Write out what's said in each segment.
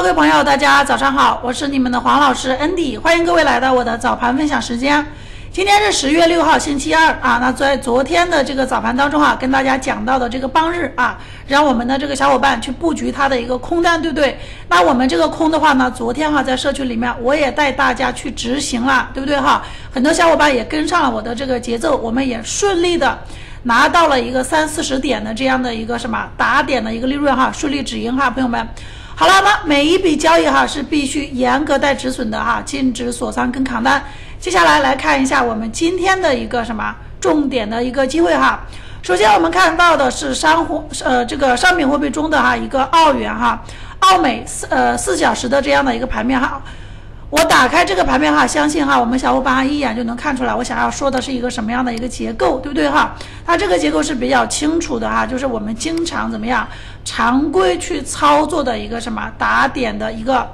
各位朋友，大家早上好，我是你们的黄老师 Andy，欢迎各位来到我的早盘分享时间。今天是十月六号，星期二啊。那在昨天的这个早盘当中啊，跟大家讲到的这个邦日啊，让我们的这个小伙伴去布局它的一个空单，对不对？那我们这个空的话呢，昨天哈在社区里面我也带大家去执行了，对不对哈？很多小伙伴也跟上了我的这个节奏，我们也顺利的拿到了一个三四十点的这样的一个什么打点的一个利润哈，顺利止盈哈，朋友们。好了，那每一笔交易哈是必须严格带止损的哈，禁止锁仓跟扛单。接下来来看一下我们今天的一个什么重点的一个机会哈。首先我们看到的是商货呃这个商品货币中的哈一个澳元哈，澳美四呃四小时的这样的一个盘面哈。我打开这个盘面哈，相信哈我们小伙伴一眼就能看出来我想要说的是一个什么样的一个结构，对不对哈？它这个结构是比较清楚的哈，就是我们经常怎么样常规去操作的一个什么打点的一个。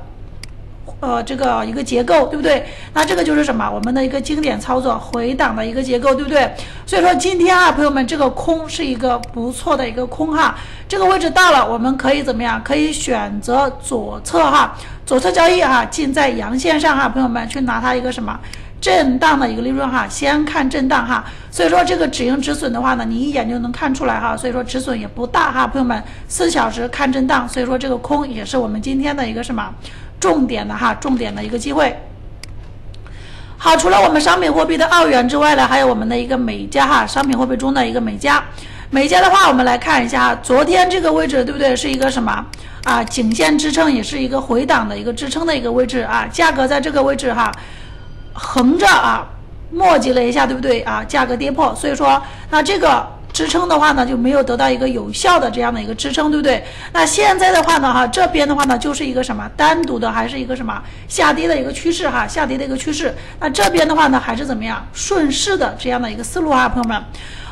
呃，这个一个结构，对不对？那这个就是什么？我们的一个经典操作回档的一个结构，对不对？所以说今天啊，朋友们，这个空是一个不错的一个空哈。这个位置到了，我们可以怎么样？可以选择左侧哈，左侧交易哈，进在阳线上哈，朋友们去拿它一个什么震荡的一个利润哈。先看震荡哈。所以说这个止盈止损的话呢，你一眼就能看出来哈。所以说止损也不大哈，朋友们，四小时看震荡。所以说这个空也是我们今天的一个什么？重点的哈，重点的一个机会。好，除了我们商品货币的澳元之外呢，还有我们的一个美加哈，商品货币中的一个美加。美家的话，我们来看一下，昨天这个位置对不对？是一个什么啊？颈线支撑，也是一个回档的一个支撑的一个位置啊。价格在这个位置哈，横着啊，磨叽了一下，对不对啊？价格跌破，所以说那这个。支撑的话呢，就没有得到一个有效的这样的一个支撑，对不对？那现在的话呢，哈，这边的话呢，就是一个什么单独的，还是一个什么下跌的一个趋势哈，下跌的一个趋势。那这边的话呢，还是怎么样顺势的这样的一个思路啊，朋友们。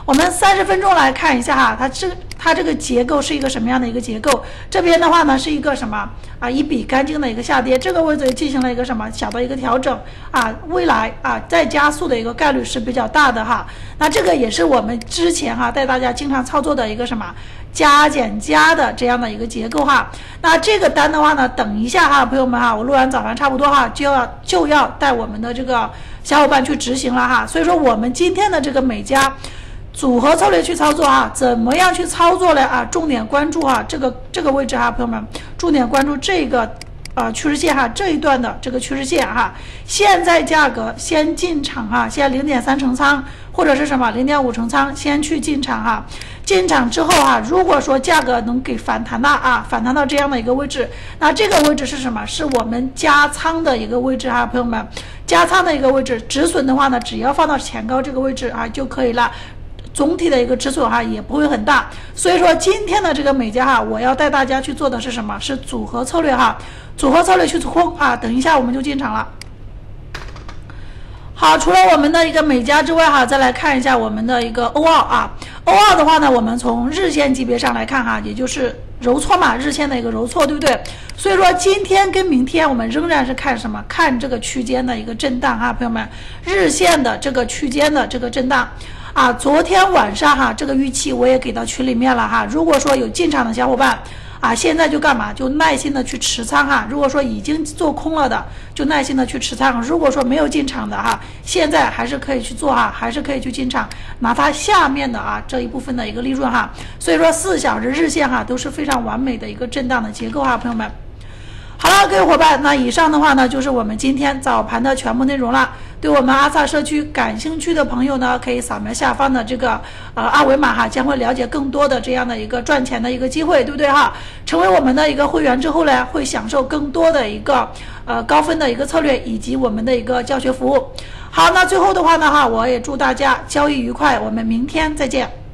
我们三十分钟来看一下哈，它这它这个结构是一个什么样的一个结构？这边的话呢是一个什么啊？一笔干净的一个下跌，这个位置进行了一个什么小的一个调整啊？未来啊再加速的一个概率是比较大的哈。那这个也是我们之前哈带大家经常操作的一个什么加减加的这样的一个结构哈。那这个单的话呢，等一下哈，朋友们哈，我录完早盘差不多哈就要就要带我们的这个小伙伴去执行了哈。所以说我们今天的这个美加。组合策略去操作啊，怎么样去操作呢？啊？重点关注啊，这个这个位置哈，朋友们，重点关注这个啊趋势线哈，这一段的这个趋势线哈。现在价格先进场哈，先零点三成仓或者是什么零点五成仓，先去进场哈。进场之后哈，如果说价格能给反弹的啊，反弹到这样的一个位置，那这个位置是什么？是我们加仓的一个位置哈，朋友们，加仓的一个位置，止损的话呢，只要放到前高这个位置啊就可以了。总体的一个止损哈也不会很大，所以说今天的这个美加哈，我要带大家去做的是什么？是组合策略哈，组合策略去做空啊，等一下我们就进场了。好，除了我们的一个美加之外哈，再来看一下我们的一个欧澳啊，欧澳的话呢，我们从日线级别上来看哈，也就是揉搓嘛，日线的一个揉搓，对不对？所以说今天跟明天我们仍然是看什么？看这个区间的一个震荡哈，朋友们，日线的这个区间的这个震荡。啊，昨天晚上哈，这个预期我也给到群里面了哈。如果说有进场的小伙伴，啊，现在就干嘛？就耐心的去持仓哈。如果说已经做空了的，就耐心的去持仓。如果说没有进场的哈，现在还是可以去做哈，还是可以去进场，拿它下面的啊这一部分的一个利润哈。所以说四小时日线哈都是非常完美的一个震荡的结构哈，朋友们。好了，各位伙伴，那以上的话呢，就是我们今天早盘的全部内容了。对我们阿萨社区感兴趣的朋友呢，可以扫描下方的这个呃二维码哈，将会了解更多的这样的一个赚钱的一个机会，对不对哈？成为我们的一个会员之后呢，会享受更多的一个呃高分的一个策略以及我们的一个教学服务。好，那最后的话呢哈，我也祝大家交易愉快，我们明天再见。